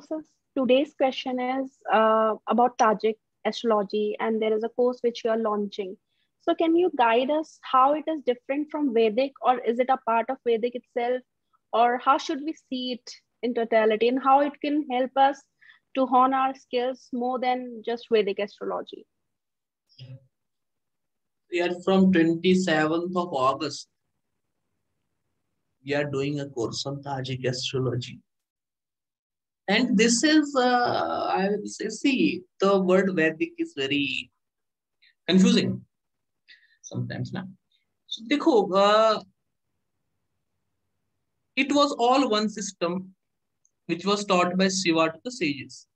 So, today's question is uh, about Tajik astrology, and there is a course which you are launching. So, can you guide us how it is different from Vedic, or is it a part of Vedic itself, or how should we see it in totality, and how it can help us to hone our skills more than just Vedic astrology? We are from 27th of August. We are doing a course on Tajik astrology and this is uh, i will say see the word vedic is very confusing sometimes now. So dekho, uh, it was all one system which was taught by shiva to the sages.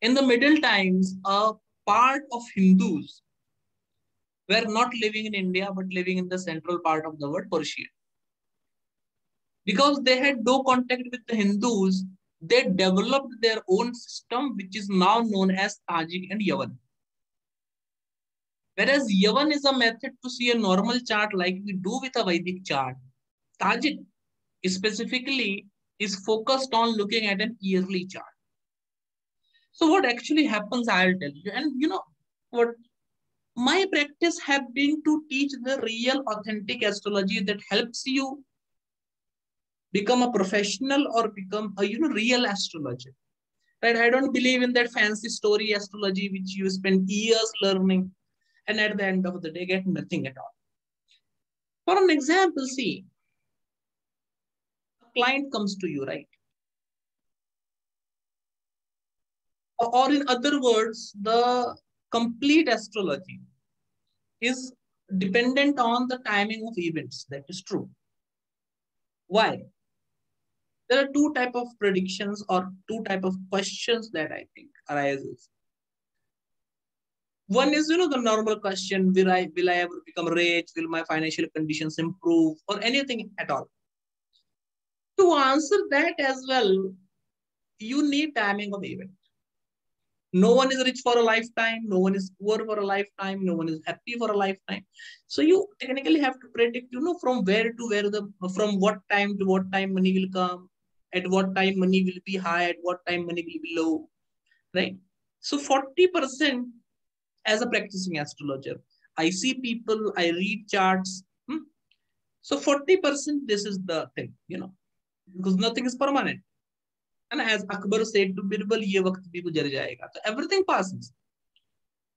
In the middle times a part of hindus were not living in india but living in the central part of the world persia because they had no contact with the hindus they developed their own system, which is now known as Tajik and Yavan. Whereas Yavan is a method to see a normal chart like we do with a Vedic chart. Tajik specifically is focused on looking at an yearly chart. So what actually happens, I'll tell you. And you know what? My practice have been to teach the real authentic astrology that helps you become a professional or become a you know real astrologer. Right? I don't believe in that fancy story astrology which you spend years learning and at the end of the day get nothing at all. For an example see a client comes to you right? Or in other words the complete astrology is dependent on the timing of events. That is true. Why there are two type of predictions or two type of questions that I think arises. One is, you know, the normal question, will I, will I ever become rich? Will my financial conditions improve or anything at all? To answer that as well, you need timing of event. No one is rich for a lifetime. No one is poor for a lifetime. No one is happy for a lifetime. So you technically have to predict, you know, from where to where the, from what time to what time money will come, at what time money will be high, at what time money will be low, right? So 40% as a practicing astrologer, I see people, I read charts. Hmm? So 40%, this is the thing, you know, because nothing is permanent. And as Akbar said to Birbal, ye bhi. So everything passes.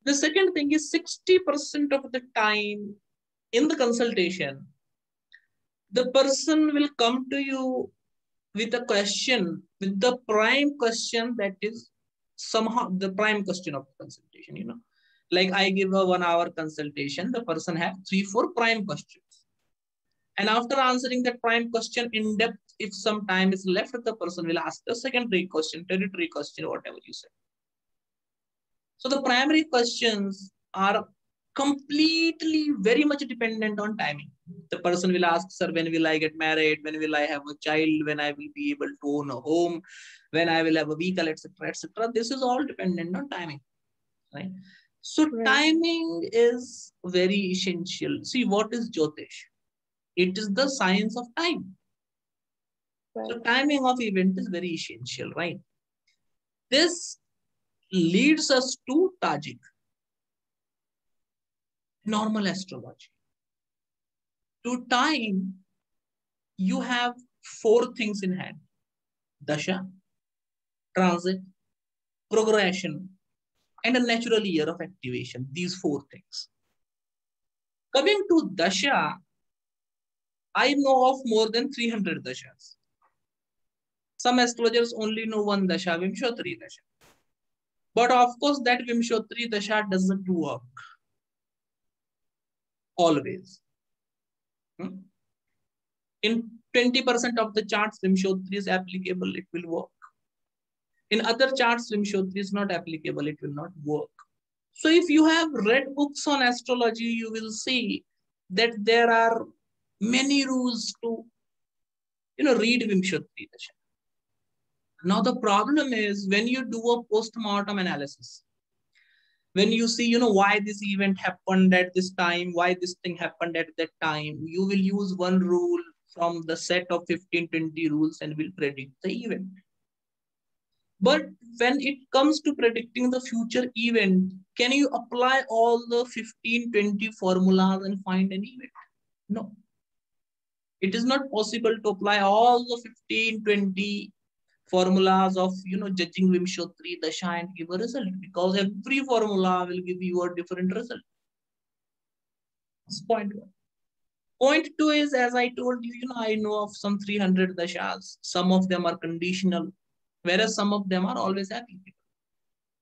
The second thing is 60% of the time in the consultation, the person will come to you with a question, with the prime question that is somehow the prime question of consultation, you know. Like I give a one hour consultation, the person have three, four prime questions. And after answering that prime question in depth, if some time is left, the person will ask the secondary question, territory question, whatever you say. So the primary questions are completely very much dependent on timing. The person will ask, sir, when will I get married? When will I have a child? When I will be able to own a home? When I will have a vehicle, etc., etc. This is all dependent on timing, right? So right. timing is very essential. See, what is Jyotish? It is the science of time. Right. So timing of event is very essential, right? This leads us to Tajik normal astrology. To time, you have four things in hand. Dasha, transit, progression, and a natural year of activation. These four things. Coming to Dasha, I know of more than 300 Dashas. Some astrologers only know one Dasha, Vimshotri Dasha. But of course, that Vimshotri Dasha doesn't work always. Hmm? In 20% of the charts, Vimshotri is applicable, it will work. In other charts, Vimshotri is not applicable, it will not work. So if you have read books on astrology, you will see that there are many rules to, you know, read Vimshotri Dasha. Now the problem is when you do a post-mortem analysis, when you see you know why this event happened at this time why this thing happened at that time you will use one rule from the set of 15 20 rules and will predict the event But when it comes to predicting the future event, can you apply all the 15, 20 formulas and find an event? No. It is not possible to apply all the 15, 20 formulas of you know judging Vimshottari Dasha and give a result because every formula will give you a different result. That's point one. Point two is as I told you, you know, I know of some 300 dashas. Some of them are conditional, whereas some of them are always applicable.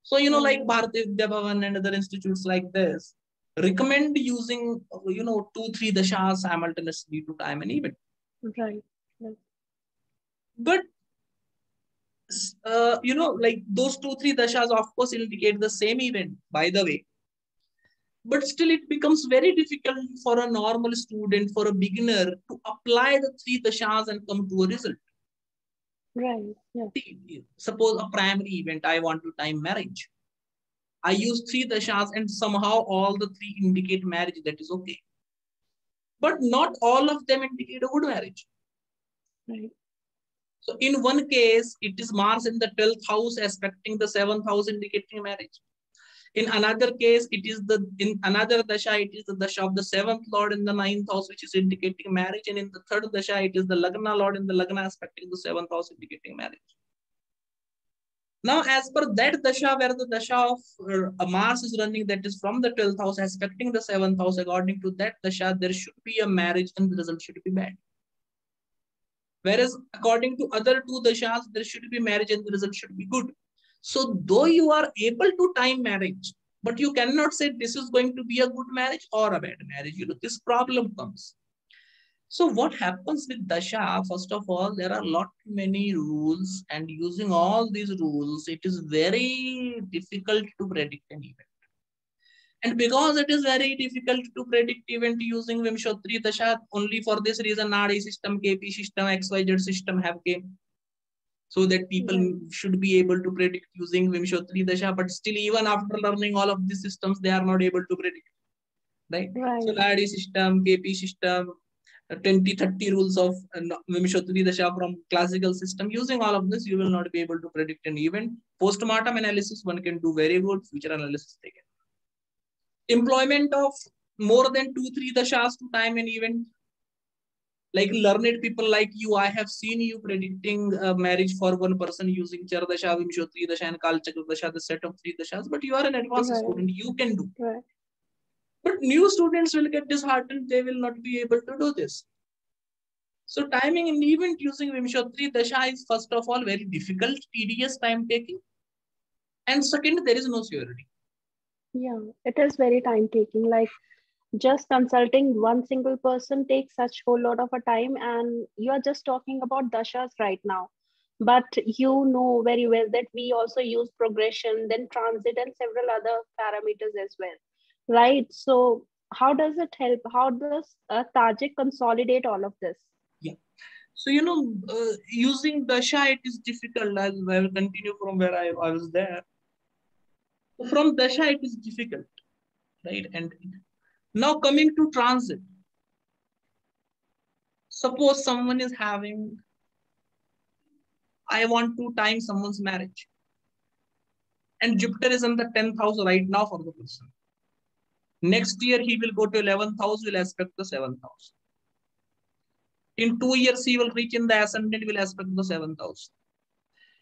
So, you know, like. Bharati Vidya and other institutes like this, recommend using, you know, two, three dashas simultaneously to time an event. Right. right. But uh, you know, like those two, three dashas, of course, indicate the same event, by the way. But still, it becomes very difficult for a normal student, for a beginner, to apply the three dashas and come to a result. Right. Yeah. Suppose a primary event, I want to time marriage. I use three dashas and somehow all the three indicate marriage, that is okay. But not all of them indicate a good marriage. Right. So in one case, it is Mars in the 12th house aspecting the 7th house indicating marriage. In another case, it is the in another dasha, it is the dasha of the seventh lord in the ninth house, which is indicating marriage. And in the third dasha, it is the lagna lord in the lagna aspecting the seventh house indicating marriage. Now, as per that dasha, where the dasha of uh, Mars is running, that is from the 12th house, aspecting the 7th house, according to that dasha, there should be a marriage and the result should be bad. Whereas according to other two dashas, there should be marriage and the result should be good. So though you are able to time marriage, but you cannot say this is going to be a good marriage or a bad marriage. You know, this problem comes. So what happens with Dasha, first of all, there are lot many rules and using all these rules, it is very difficult to predict an event. And because it is very difficult to predict event using Vimshottari Dasha, only for this reason, Nadi system, KP system, XYZ system have came. So that people mm-hmm. should be able to predict using Vimshottari Dasha, but still even after learning all of these systems, they are not able to predict. Right? right. So Nadi system, KP system, 20, 30 rules of uh, Vimshottari Dasha from classical system. Using all of this, you will not be able to predict an event. Postmortem analysis, one can do very good. Future analysis, they can employment of more than two, three dashas to time and event. Like learned people like you, I have seen you predicting a marriage for one person using Char Dasha, Vimshotri Dasha, and Kalchakra Dasha, the set of three dashas. But you are an advanced right. student, you can do. Right. But new students will get disheartened, they will not be able to do this. So timing an event using Vimshotri Dasha is first of all very difficult, tedious time taking. And second, there is no surety. Yeah, it is very time taking. Like just consulting one single person takes such whole lot of a time and you are just talking about dashas right now. But you know very well that we also use progression then transit and several other parameters as well right? So how does it help? How does uh, tajik consolidate all of this? Yeah. So you know uh, using dasha it is difficult i will continue from where I, I was there from dasha it is difficult right? And now coming to transit. Suppose someone is having i want to time someone's marriage. And jupiter is in the 10th house right now for the person. Next year he will go to 11th house will aspect the 7th house. In two years he will reach in the ascendant will aspect the 7th house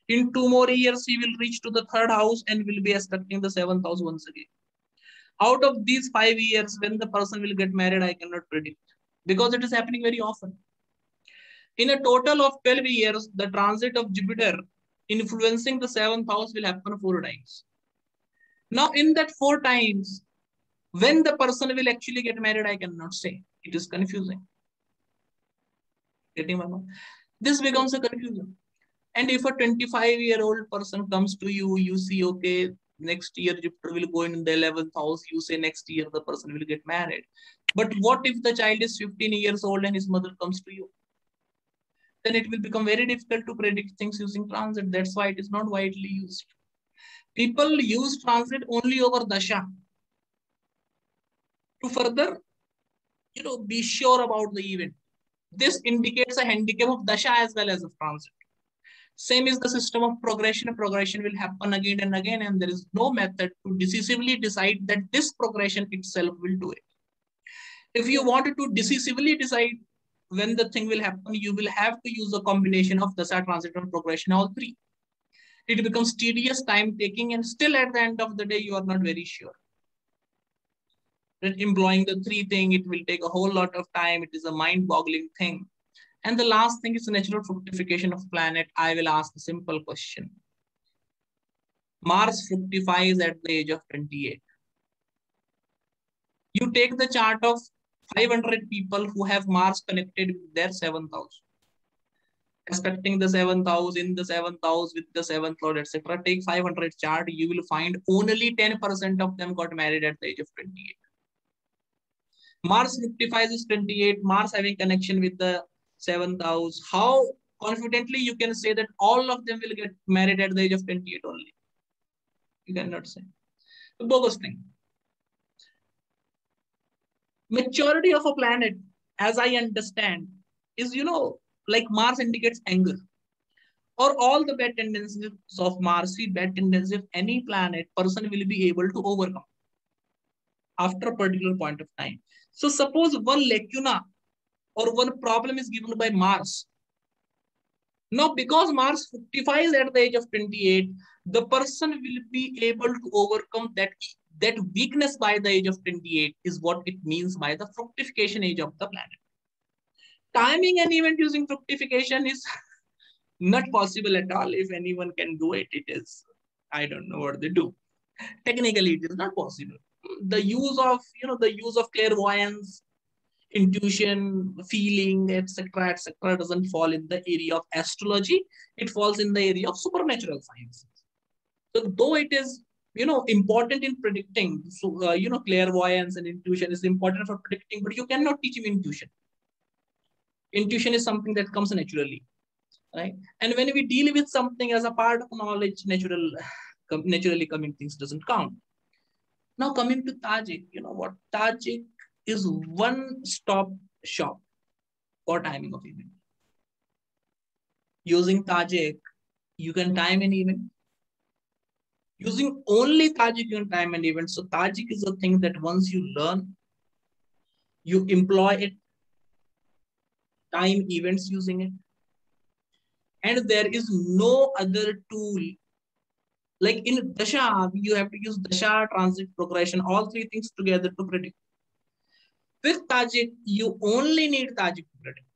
in two more years, he will reach to the third house and will be aspecting the seventh house once again. Out of these five years, when the person will get married, I cannot predict because it is happening very often. In a total of 12 years, the transit of Jupiter influencing the seventh house will happen four times. Now, in that four times, when the person will actually get married, I cannot say. It is confusing. Getting my? This becomes a confusion. And if a 25 year old person comes to you, you see, okay, next year Jupiter will go in the 11th house. You say next year the person will get married. But what if the child is 15 years old and his mother comes to you? Then it will become very difficult to predict things using transit. That's why it is not widely used. People use transit only over dasha to further, you know, be sure about the event. This indicates a handicap of dasha as well as of transit. Same is the system of progression. Progression will happen again and again, and there is no method to decisively decide that this progression itself will do it. If you wanted to decisively decide when the thing will happen, you will have to use a combination of Dasha, transit, and progression, all three. It becomes tedious, time taking, and still at the end of the day, you are not very sure. Employing the three thing, it will take a whole lot of time. It is a mind boggling thing. And the last thing is the natural fructification of planet. I will ask a simple question. Mars fructifies at the age of 28. You take the chart of 500 people who have Mars connected with their seventh house. Aspecting the seventh house, in the seventh house, with the seventh lord, etc. Take 500 chart, you will find only 10% of them got married at the age of 28. Mars fructifies is 28, Mars having connection with the seventh house, how confidently you can say that all of them will get married at the age of 28 only? You cannot say. The bogus thing. Maturity of a planet, as I understand, is, you know, like Mars indicates anger. Or all the bad tendencies of Mars, see bad tendencies of any planet, person will be able to overcome after a particular point of time. So suppose one lacuna or one problem is given by Mars. Now, because Mars fructifies at the age of 28, the person will be able to overcome that, that weakness by the age of 28 is what it means by the fructification age of the planet. Timing an event using fructification is not possible at all. If anyone can do it, it is, I don't know what they do. Technically, it is not possible. The use of, you know, the use of clairvoyance, intuition, feeling, etc., etc., doesn't fall in the area of astrology. It falls in the area of supernatural sciences. So, though it is you know important in predicting, so uh, you know clairvoyance and intuition is important for predicting, but you cannot teach him intuition. Intuition is something that comes naturally, right? And when we deal with something as a part of knowledge, natural, naturally coming things doesn't count. Now coming to Tajik, you know what Tajik is one stop shop for timing of event. Using Tajik, you can time an event. Using only Tajik, you can time an event. So Tajik is a thing that once you learn, you employ it, time events using it. And there is no other tool. Like in Dasha, you have to use Dasha, transit, progression, all three things together to predict. With Tajik, you only need Tajik to predict.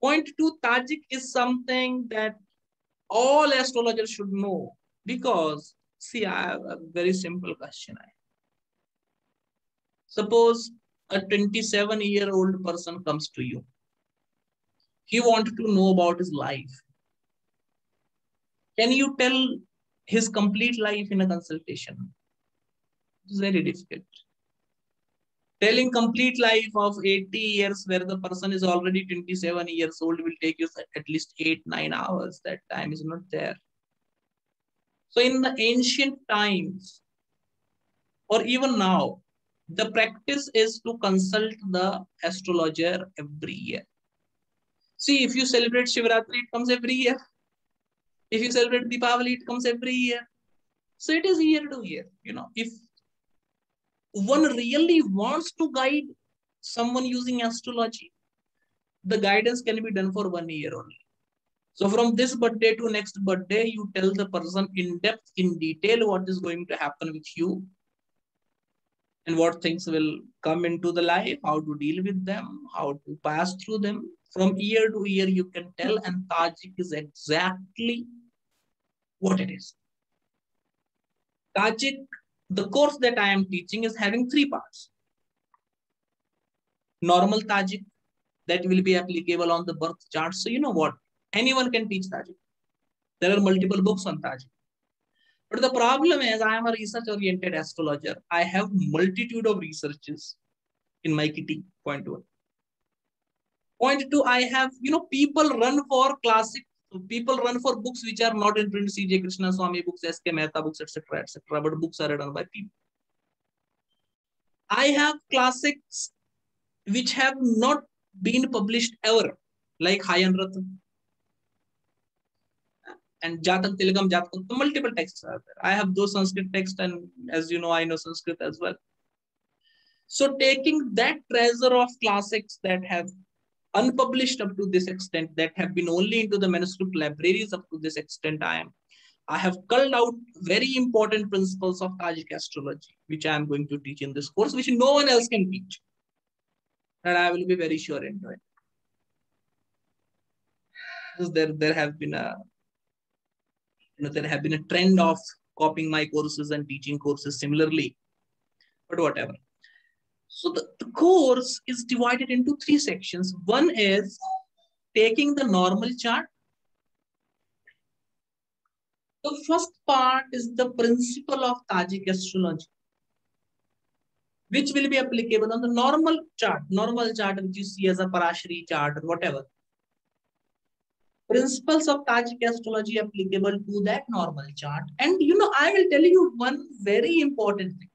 Point two, Tajik is something that all astrologers should know because, see, I have a very simple question. Suppose a 27 year old person comes to you. He wanted to know about his life. Can you tell his complete life in a consultation? It's very difficult telling complete life of 80 years where the person is already 27 years old will take you at least 8 9 hours. That time is not there. So in the ancient times or even now the practice is to consult the astrologer every year. See if you celebrate shivratri it comes every year. If you celebrate Deepavali, it comes every year. So it is year to year you know. If one really wants to guide someone using astrology, the guidance can be done for one year only. So from this birthday to next birthday, you tell the person in depth, in detail, what is going to happen with you and what things will come into the life, how to deal with them, how to pass through them. From year to year, you can tell, and Tajik is exactly what it is. Tajik the course that I am teaching is having three parts. Normal Tajik, that will be applicable on the birth chart. So you know what? Anyone can teach Tajik. There are multiple books on Tajik. But the problem is I am a research-oriented astrologer. I have multitude of researches in my kitty, point one. Point two, I have, you know, people run for classic people run for books which are not in print, C.J. Krishna Swami books, S.K. Mehta books, etc., etc. But books are written by people. I have classics which have not been published ever, like Hayan and Jatak Tilakam, Jatak, multiple texts are there. I have those Sanskrit texts, and as you know, I know Sanskrit as well. So taking that treasure of classics that have unpublished up to this extent, that have been only into the manuscript libraries up to this extent, I am. I have culled out very important principles of Tajik astrology, which I am going to teach in this course, which no one else can teach. And I will be very sure into it. There, there have been a you know, there have been a trend of copying my courses and teaching courses similarly, but whatever. So the, the course is divided into three sections. One is taking the normal chart. The first part is the principle of Tajik astrology, which will be applicable on the normal chart, normal chart which you see as a Parashari chart or whatever principles of Tajik astrology applicable to that normal chart. And you know, I will tell you one very important thing.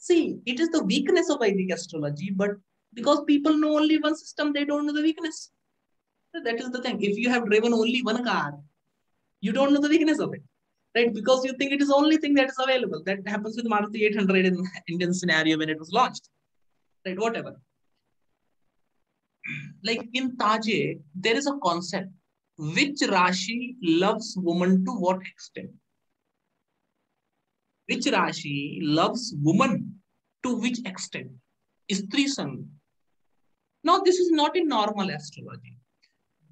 See, it is the weakness of Vedic astrology, but because people know only one system, they don't know the weakness. That is the thing. If you have driven only one car, you don't know the weakness of it, right? Because you think it is only thing that is available. That happens with Maruti 800 in Indian scenario when it was launched, right? Whatever like in Taje, there is a concept which Rashi loves woman to what extent? Which Rashi loves woman to which extent? Istri Sang. Now, this is not in normal astrology,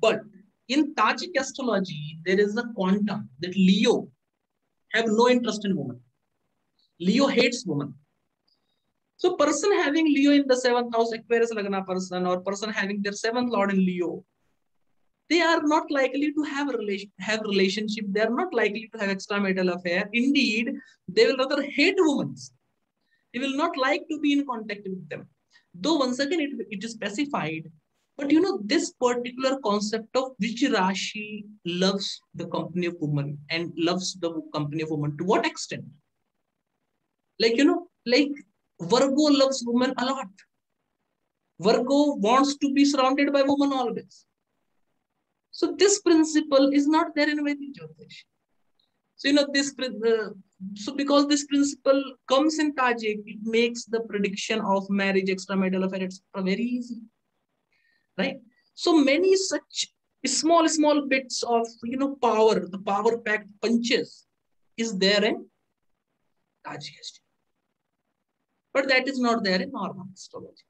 but in Tajik astrology, there is a quantum that Leo have no interest in woman. Leo hates woman. So person having Leo in the seventh house, Aquarius Lagna person, or person having their seventh lord in Leo, they are not likely to have a relation, have relationship. They are not likely to have extramarital affair. Indeed, they will rather hate women. They will not like to be in contact with them. Though once again it, it is specified, but you know this particular concept of which Rashi loves the company of woman and loves the company of woman to what extent? Like you know, like Virgo loves woman a lot. Virgo wants to be surrounded by women always. So this principle is not there in Vedic Jyotish. So you know this. Uh, so because this principle comes in Tajik, it makes the prediction of marriage, extramarital affair, etc. very easy, right? So many such small small bits of you know power, the power packed punches, is there in Tajik history but that is not there in normal astrology,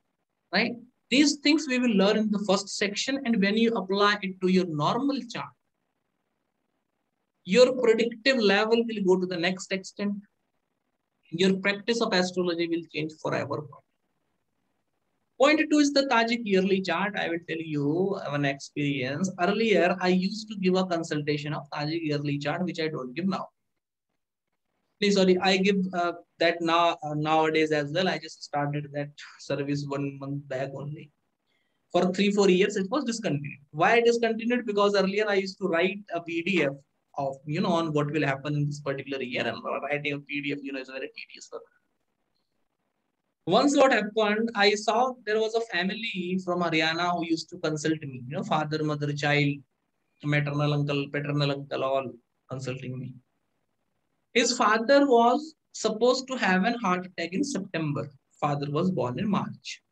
right? These things we will learn in the first section, and when you apply it to your normal chart, your predictive level will go to the next extent. Your practice of astrology will change forever. Point two is the Tajik yearly chart. I will tell you an experience. Earlier, I used to give a consultation of Tajik yearly chart, which I don't give now Please, sorry i give uh, that now uh, nowadays as well i just started that service one month back only for three four years it was discontinued why discontinued because earlier i used to write a pdf of you know on what will happen in this particular year and writing a pdf you know is very tedious once what happened i saw there was a family from haryana who used to consult me you know father mother child maternal uncle paternal uncle all consulting me his father was supposed to have an heart attack in September. Father was born in March.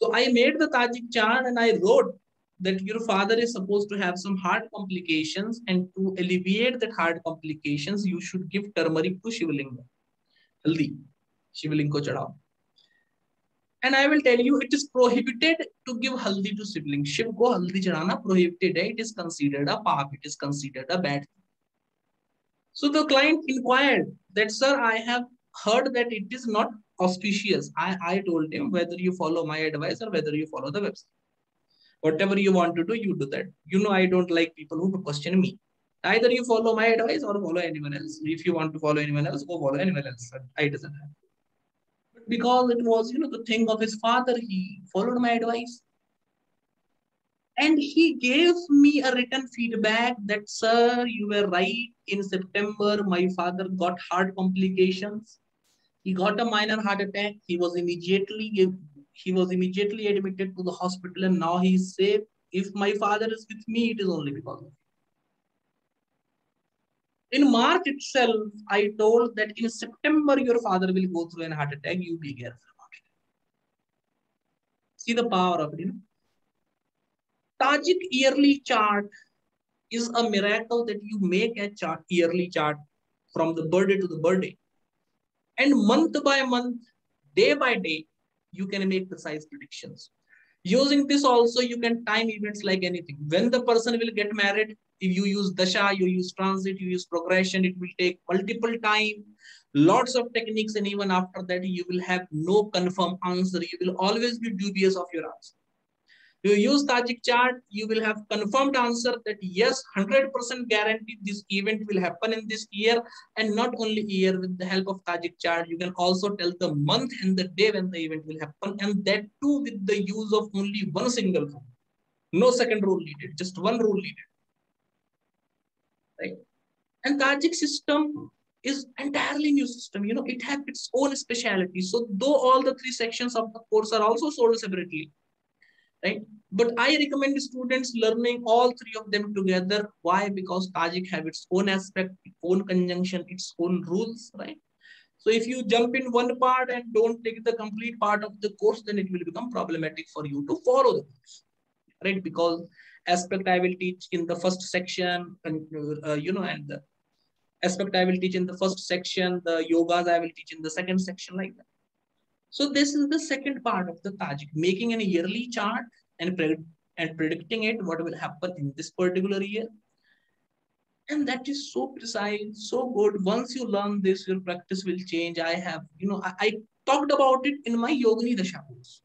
So I made the Tajik chart and I wrote that your father is supposed to have some heart complications and to alleviate that heart complications, you should give turmeric to Shivalinga. Haldi. Shivalinga ko chadao. And I will tell you, it is prohibited to give haldi to Shivling. Shiv ko haldi chadana prohibited. Eh? It is considered a pap. It is considered a bad thing. So the client inquired that, sir, I have heard that it is not auspicious. I, I told him whether you follow my advice or whether you follow the website. Whatever you want to do, you do that. You know, I don't like people who question me. Either you follow my advice or follow anyone else. If you want to follow anyone else, go follow anyone else. I doesn't have. But because it was, you know, the thing of his father, he followed my advice. And he gave me a written feedback that, sir, you were right. In September, my father got heart complications. He got a minor heart attack. He was immediately he was immediately admitted to the hospital, and now he's safe. If my father is with me, it is only because of In March itself, I told that in September, your father will go through a heart attack. You be careful about it. See the power of it, you know. Tajik yearly chart is a miracle that you make a chart, yearly chart from the birthday to the birthday. And month by month, day by day, you can make precise predictions. Using this also, you can time events like anything. When the person will get married, if you use dasha, you use transit, you use progression, it will take multiple time, lots of techniques, and even after that, you will have no confirmed answer. You will always be dubious of your answer you use Tajik chart, you will have confirmed answer that yes, 100% guaranteed this event will happen in this year and not only year with the help of Tajik chart, you can also tell the month and the day when the event will happen and that too with the use of only one single rule. No second rule needed, just one rule needed. Right? And Tajik system is entirely new system. You know, it has its own speciality. So though all the three sections of the course are also sold separately, right? But I recommend students learning all three of them together. Why? Because Tajik have its own aspect, its own conjunction, its own rules, right? So if you jump in one part and don't take the complete part of the course, then it will become problematic for you to follow the course, right? Because aspect I will teach in the first section, and uh, you know, and the aspect I will teach in the first section, the yogas I will teach in the second section, like that. So this is the second part of the Tajik, making an yearly chart and, and predicting it, what will happen in this particular year. And that is so precise, so good. Once you learn this, your practice will change. I have, you know, I, I talked about it in my Yogini Dasha course.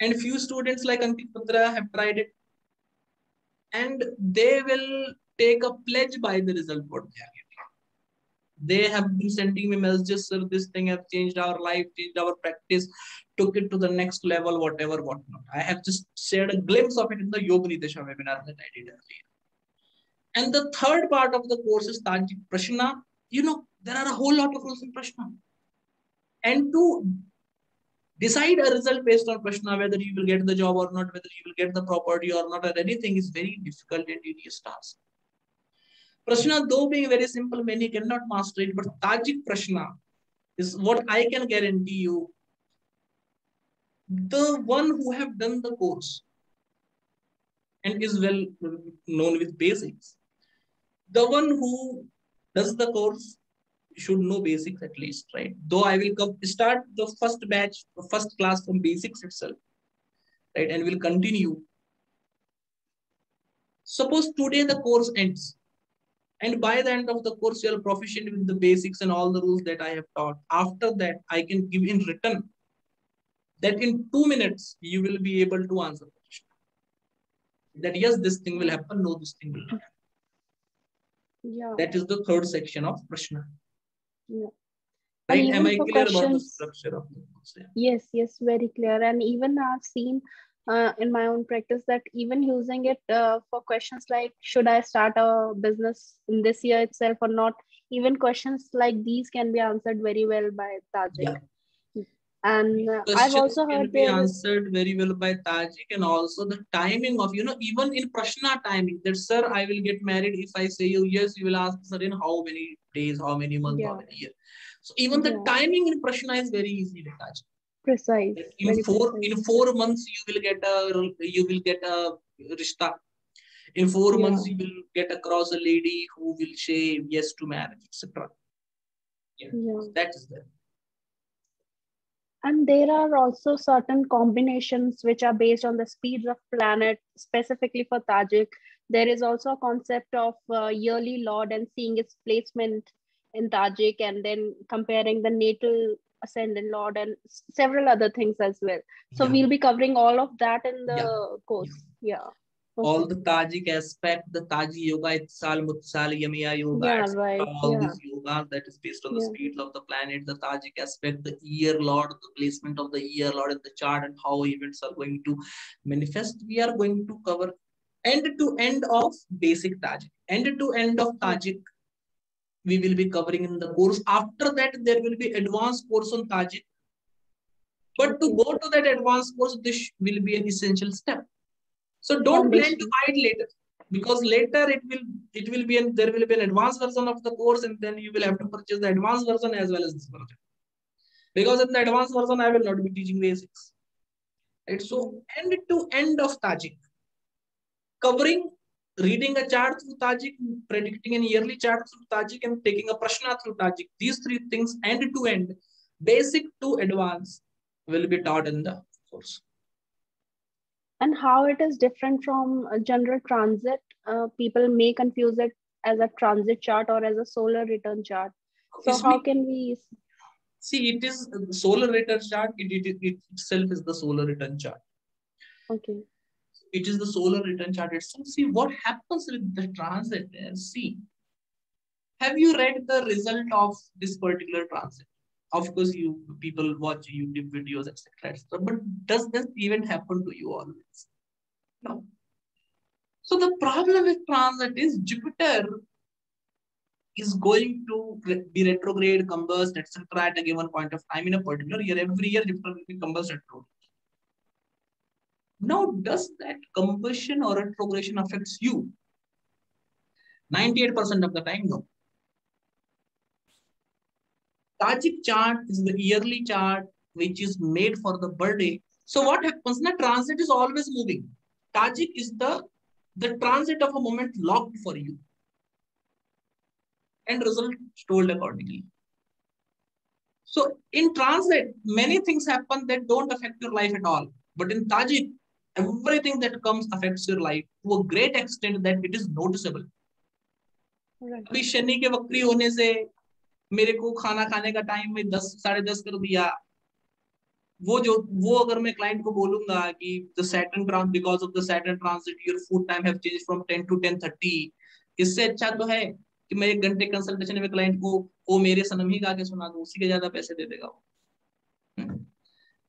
And few students like Ankit Putra have tried it. And they will take a pledge by the result what they are they have been sending me messages, sir, this thing has changed our life, changed our practice, took it to the next level, whatever, whatnot. I have just shared a glimpse of it in the Yogini Dasha webinar that I did earlier. And the third part of the course is Tajik Prashna. You know, there are a whole lot of rules in Prashna. And to decide a result based on Prashna, whether you will get the job or not, whether you will get the property or not, or anything is very difficult and tedious task. Prashna, though being very simple, many cannot master it, but Tajik Prashna is what I can guarantee you. The one who have done the course and is well known with basics. The one who does the course should know basics at least, right? Though I will come start the first batch, the first class from basics itself, right? And will continue. Suppose today the course ends and by the end of the course, you're proficient with the basics and all the rules that I have taught. After that, I can give in return that in two minutes, you will be able to answer the question. That yes, this thing will happen, no, this thing will not happen. Yeah. That is the third section of Prashna. Yeah. Right? Am I clear questions, about the structure of the course? Yeah. Yes, yes, very clear. And even I've seen uh, in my own practice that even using it uh, for questions like should i start a business in this year itself or not even questions like these can be answered very well by tajik yeah. and uh, i've also heard can be answered very well by tajik and also the timing of you know even in prashna timing that sir i will get married if i say you yes you will ask sir in how many days how many months yeah. how many years so even the yeah. timing in prashna is very easy with tajik precise in four precise. in four months you will get a you will get a rishta in four yeah. months you will get across a lady who will say yes to marriage etc yeah. yeah that is there and there are also certain combinations which are based on the speeds of planet specifically for tajik there is also a concept of uh, yearly lord and seeing its placement in tajik and then comparing the natal ascendant lord and several other things as well so yeah. we'll be covering all of that in the yeah. course yeah, Okay. All the Tajik aspect, the Taji yoga, Itsal, Mutsal, Yamiya yoga, yeah, right. all these yoga that is based on the speeds of the planet, the Tajik aspect, the year lord, the placement of the year lord in the chart, and how events are going to manifest. We are going to cover end to end of basic Tajik, end to end of hmm. Tajik we will be covering in the course. After that, there will be advanced course on Tajik. But to go to that advanced course, this will be an essential step. So don't plan to buy it later because later it will it will be an there will be an advanced version of the course and then you will have to purchase the advanced version as well as this version because in the advanced version i will not be teaching basics right so end to end of tajik covering reading a chart through tajik predicting an yearly chart through tajik and taking a prashna through tajik. These three things end to end basic to advanced will be taught in the course. And how it is different from general transit? Uh, people may confuse it as a transit chart or as a solar return chart. So how can we see it is solar return chart it, it, it itself is the solar return chart. Okay it is the solar return chart itself. See what happens with the transit see have you read the result of this particular transit? Of course you people watch youtube videos etc et but does this even happen to you always? No. So the problem with transit is jupiter is going to be retrograde combust etc at a given point of time in a particular year. Every year jupiter will be combust retrograde now does that combustion or retrogression affects you 98% of the time no Tajik chart is the yearly chart which is made for the birthday. So what happens? The transit is always moving. Tajik is the, the transit of a moment locked for you. And result told accordingly. So in transit, many things happen that don't affect your life at all. But in Tajik, everything that comes affects your life to a great extent that it is noticeable. Right. अभी शनि के वक्री होने से मेरे को खाना खाने का टाइम में दस साढ़े दस कर दिया वो जो वो अगर मैं क्लाइंट को बोलूँगा कि the Saturn trans because of the Saturn transit your food time have change from 10 to 10:30 इससे अच्छा तो है कि मैं एक घंटे कंसल्टेशन में क्लाइंट को वो मेरे सनम ही गा के सुना दूँ उसी के ज़्यादा पैसे दे देगा वो।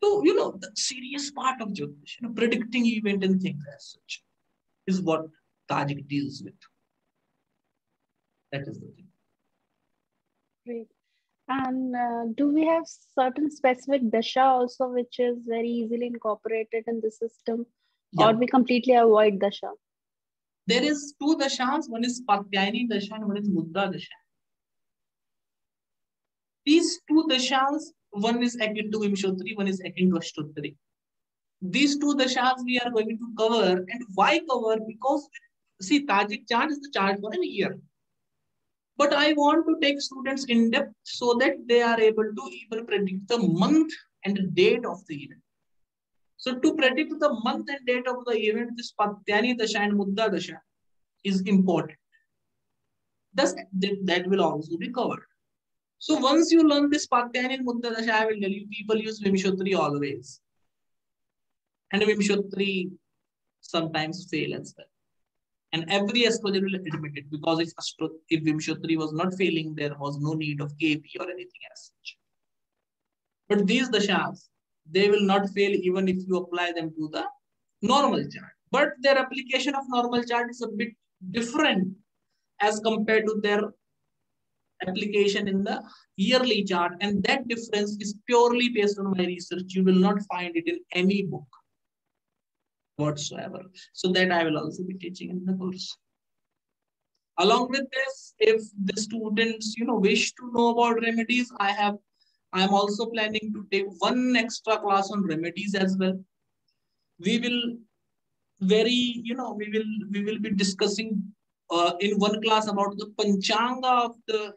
So, you know, the serious part of Jyotish, you know, predicting event and things as such is what Tajik deals with. That is the thing. Great. And uh, do we have certain specific dasha also, which is very easily incorporated in the system, yeah. or we completely avoid dasha? There is two dashas. One is Patyayani dasha and one is Mudda dasha. These two dashas one is akin to Vimshottari, one is akin to Ashtottari. These two dashas we are going to cover. And why cover? Because, see, Tajik chart is the chart for an year. But I want to take students in depth so that they are able to even predict the month and the date of the event. So to predict the month and date of the event, this Patyani Dasha and Mudda Dasha is important. Thus, that will also be covered. So once you learn this Patyani and Mudda Dasha, I will tell you, people use Vimshottari always. And Vimshottari sometimes fail as well. And every astrologer will admit it because if, astro if Vimshottari was not failing, there was no need of KP or anything as such. But these dashas, they will not fail even if you apply them to the normal chart. But their application of normal chart is a bit different as compared to their application in the yearly chart. And that difference is purely based on my research. You will not find it in any book whatsoever. So that I will also be teaching in the course. Along with this, if the students, you know, wish to know about remedies, I have, I am also planning to take one extra class on remedies as well. We will very, you know, we will, we will be discussing uh, in one class about the panchanga of the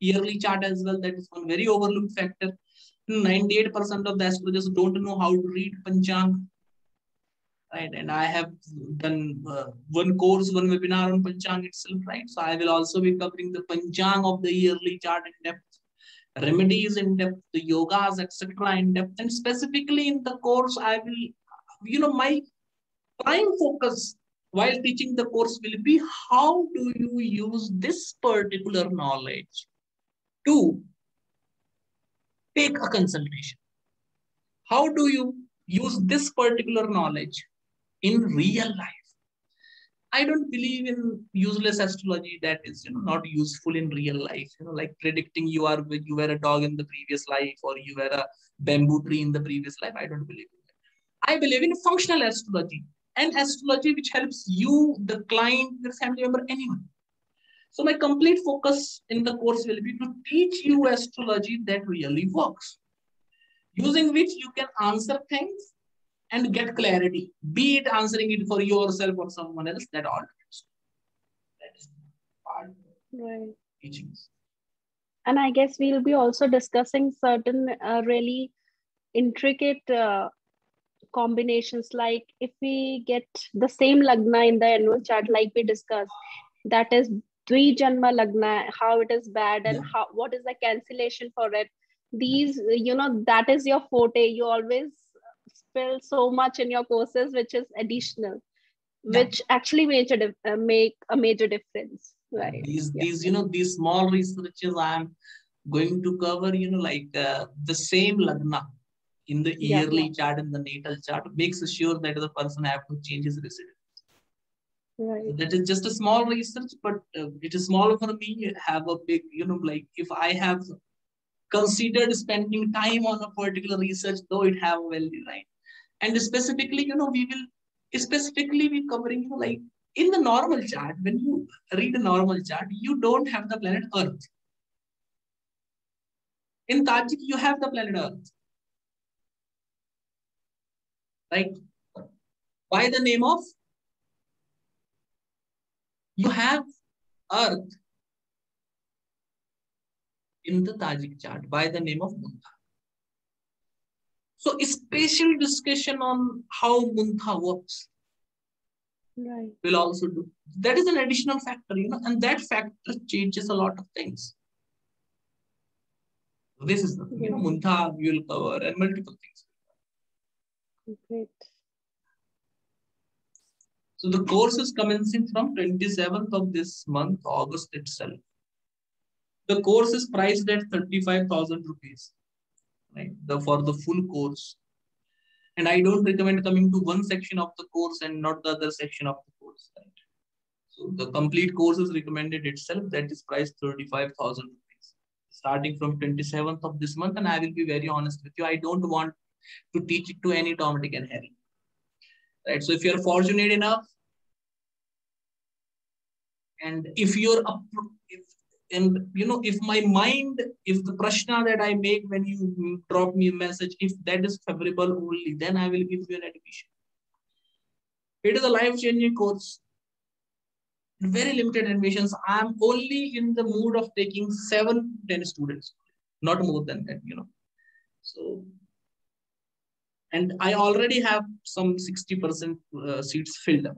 yearly chart as well. That is one very overlooked factor. 98% of the astrologers don't know how to read panchanga right? And I have done uh, one course, one webinar on Panchang itself, right? So I will also be covering the Panchang of the yearly chart in depth, remedies in depth, the yogas, etc. in depth. And specifically in the course, I will, you know, my prime focus while teaching the course will be how do you use this particular knowledge to take a consultation? How do you use this particular knowledge in real life. I don't believe in useless astrology that is you know not useful in real life. You know, like predicting you are you were a dog in the previous life or you were a bamboo tree in the previous life. I don't believe in that. I believe in functional astrology and astrology which helps you, the client, your family member, anyone. So my complete focus in the course will be to teach you astrology that really works, using which you can answer things and get clarity, be it answering it for yourself or someone else, that all That is part right. teachings. And I guess we'll be also discussing certain uh, really intricate uh, combinations like if we get the same lagna in the annual chart like we discussed that is Dvijanma Lagna, how it is bad and yeah. how what is the cancellation for it. These, you know, that is your forte. You always spill so much in your courses, which is additional, yeah. which actually major uh, make a major difference. Right. These, yeah. these, you know, these small researches I'm going to cover, you know, like uh, the same Lagna in the yearly chart and the natal chart makes sure that the person have to change his residence. Right. That is just a small research, but uh, it is small for me. Have a big, you know, like if I have considered spending time on a particular research, though it have value, right? And specifically, you know, we will specifically be covering, you know, like in the normal chart, when you read a normal chart, you don't have the planet Earth. In Tajik, you have the planet Earth. Right? By the name of you have Earth in the Tajik chart by the name of Muntha. So a special discussion on how Muntha works. Right. Will also do. That is an additional factor, you know, and that factor changes a lot of things. This is the, you know, Muntha we will cover and multiple things. Great. So the course is commencing from 27th of this month, August itself. The course is priced at 35,000 rupees, right? The, for the full course. And I don't recommend coming to one section of the course and not the other section of the course, right? So the complete course is recommended itself that is priced 35,000 rupees starting from 27th of this month. And I will be very honest with you. I don't want to teach it to any Tom, and Harry right? So if you're fortunate enough, and if you're if, and you know, if my mind, if the prashna that I make when you drop me a message, if that is favorable only, then I will give you an admission. It is a life-changing course. Very limited admissions. I'm only in the mood of taking seven, 10 students, not more than that, you know. So and I already have some 60% uh, seats filled up.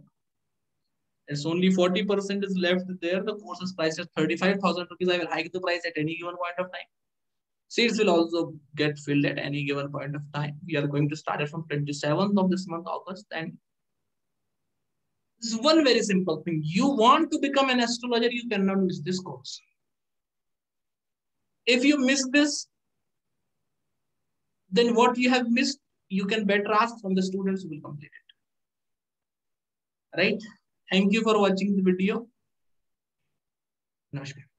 It's only 40% is left there. The course is priced at 35,000 rupees. I will hike the price at any given point of time. Seats will also get filled at any given point of time. We are going to start it from 27th of this month, August. And this is one very simple thing. You want to become an astrologer, you cannot miss this course. If you miss this, then what you have missed you can better ask from the students who will complete it. Right? Thank you for watching the video. Namaskar.